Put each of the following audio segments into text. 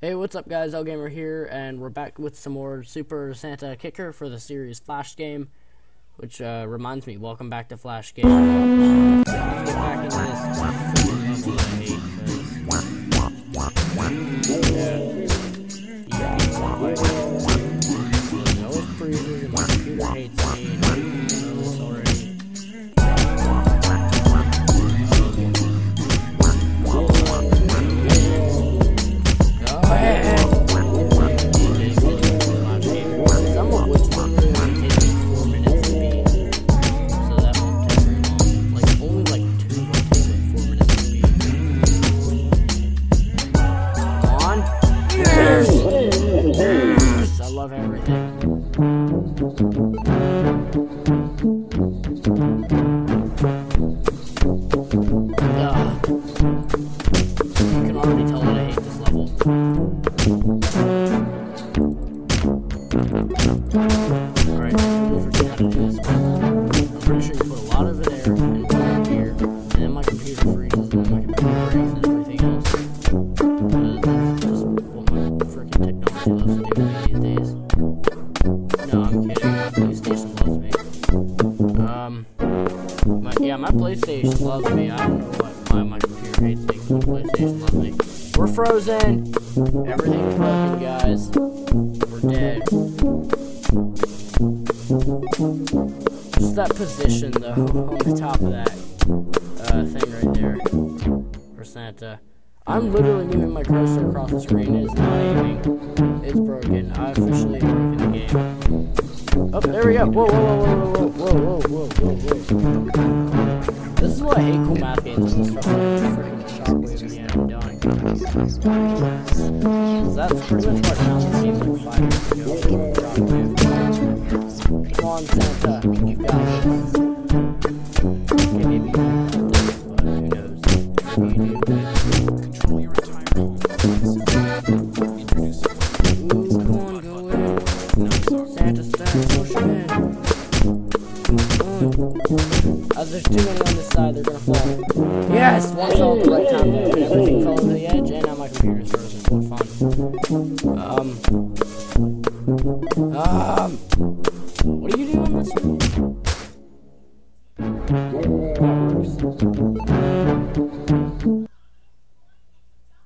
Hey, what's up, guys? Gamer here, and we're back with some more Super Santa Kicker for the series Flash game, which uh, reminds me, welcome back to Flash game. PlayStation loves me. I don't know what my, my computer hates me, my PlayStation loves me. We're frozen. Everything's broken, guys. We're dead. Just that position, though, on the top of that uh, thing right there for Santa. I'm literally moving my cursor across the screen. It is not aiming. It's broken. I officially broken the game. Oh, there we go. Whoa, whoa, whoa, whoa, whoa, whoa, whoa, whoa, whoa. This is what I hate cool math games that's pretty much what mountain seems like five. Come on, Santa, you got. One fell at the right time though, and everything fell over the edge, and now my computer's frozen. What fun. Um. Um. What are you doing this one?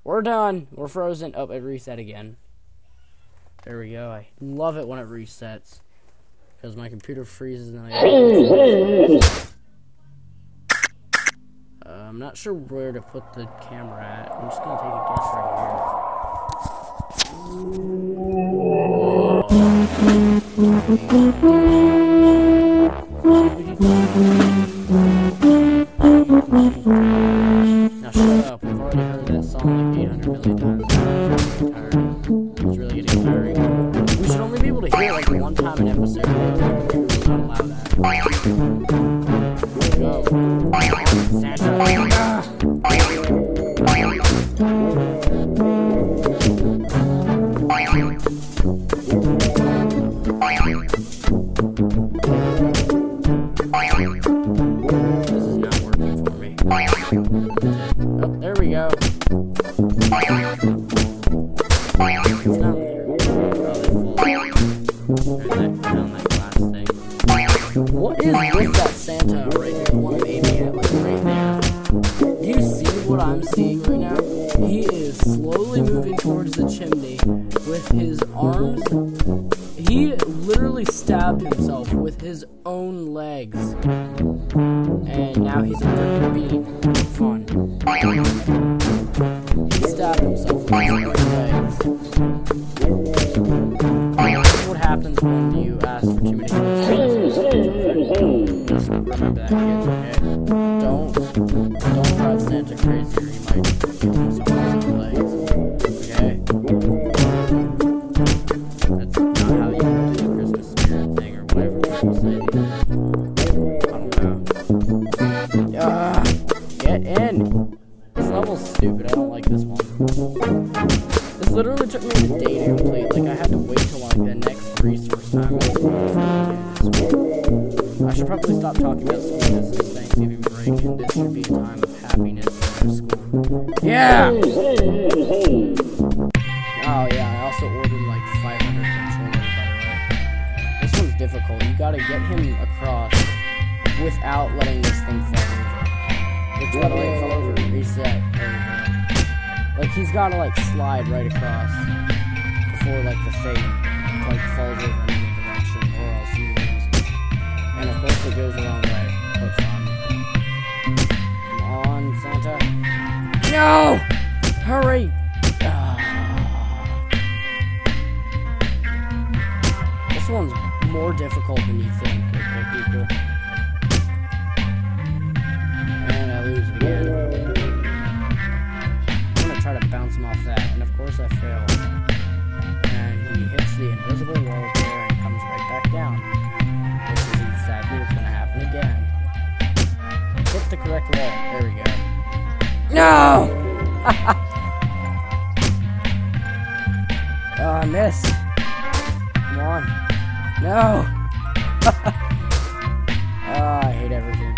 We're done. We're frozen. Oh, it reset again. There we go. I love it when it resets. Because my computer freezes and I. I'm not sure where to put the camera at. I'm just gonna take a guess right here. We've already heard that song like 800 million times. It's really getting tiring. We should only be able to hear it like one time an episode. Computer not allow that. Oh, there we go. Slowly moving towards the chimney with his arms. He literally stabbed himself with his own legs. And now he's a freaking being. Fun. He stabbed himself with his own legs. What happens when you ask for too many okay? Don't, don't drive Santa crazy or he might kill or whatever people say. I don't. Ah, get in! This level's stupid. I don't like this one. This literally took me a day to complete. Like I had to wait till like the next resource time. I I should probably stop talking about school. This is Thanksgiving break, and this should be a time of happiness in school. Yeah. Gotta get him across without letting this thing fall over. Which, by the way, fell over. Reset. Like, he's gotta, like, slide right across before, like, the thing, like, falls over in any direction, or else he loses. And, of course, it goes the wrong way. But fun. Come on, Santa. No! Hurry! Ah. This one's more difficult than you think, okay, people? And I lose again. I'm gonna try to bounce him off that, and of course I fail. And he hits the invisible wall there and comes right back down. Which is exactly what's gonna happen again. Hit the correct wall. There we go. No! oh, I missed. Come on. No! oh, I hate everything.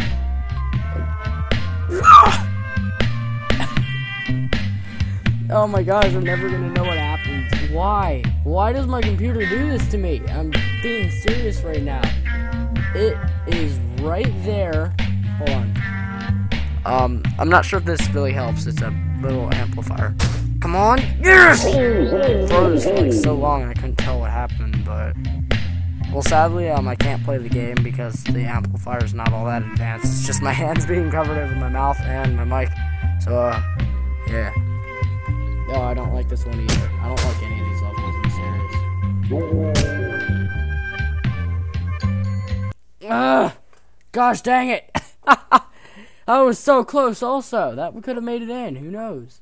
oh my gosh, I'm never gonna know what happens. Why? Why does my computer do this to me? I'm being serious right now. It is right there. Hold on. Um, I'm not sure if this really helps. It's a little amplifier. Come on. Yes! It froze for like so long I couldn't tell what happened, but well, sadly, um, I can't play the game because the amplifier is not all that advanced. It's just my hands being covered over my mouth and my mic. So, uh, yeah. No, I don't like this one either. I don't like any of these levels. I'm serious. Ugh! Gosh dang it! I was so close. Also, that we could have made it in. Who knows?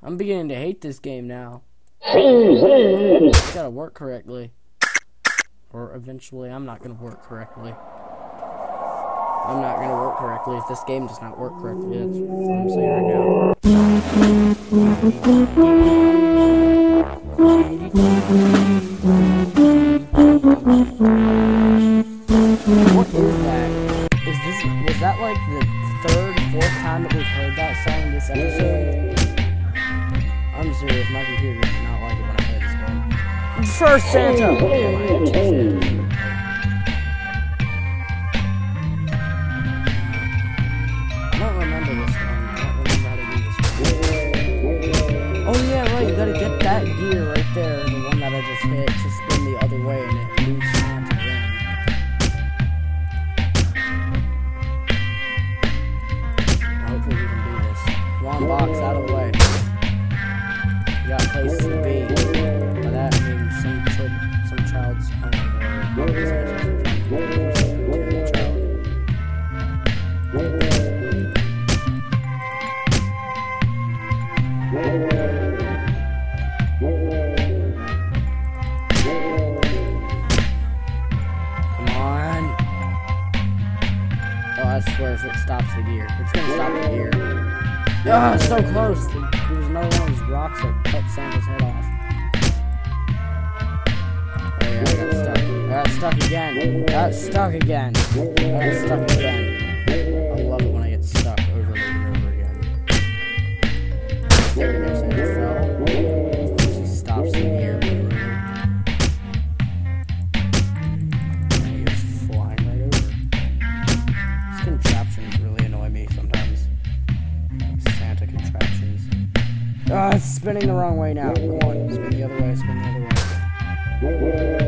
I'm beginning to hate this game now. It's gotta work correctly. Or eventually I'm not gonna work correctly. I'm not gonna work correctly if this game does not work correctly. That's what I'm saying right now. What is that? Is this was that like the third, fourth time that we've heard that song this episode? I'm serious, my computer First Santa! I have two Santas. I don't remember this one. I don't remember how to do this one. Oh yeah, right, you gotta get that gear right there, the one that I just hit, to spin the other way and it moves Santa in. Hopefully we can do this. Come on, box, out of the way. Swear if it stops the gear. It's gonna stop the gear. Ah, so close. There was another one of those rocks that cut Santa's head off. Oh yeah, I got stuck. I got stuck again. I got stuck again. I got stuck again. Spinning the wrong way now. On, spin the other way, spin the other way.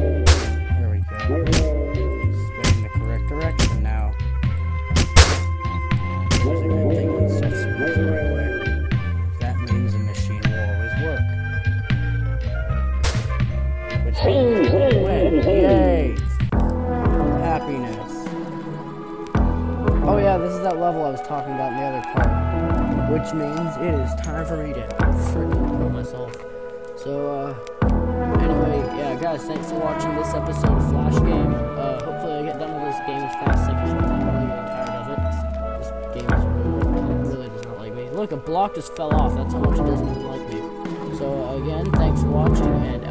Which means it is time for me to freaking kill myself. So, uh, anyway, yeah, guys, thanks for watching this episode of Flash Game. Uh, hopefully I get done with this game as fast as I can. I'm really tired of it. This game is really, really does not like me. Look, a block just fell off. That's how much it doesn't like me. So, again, thanks for watching, and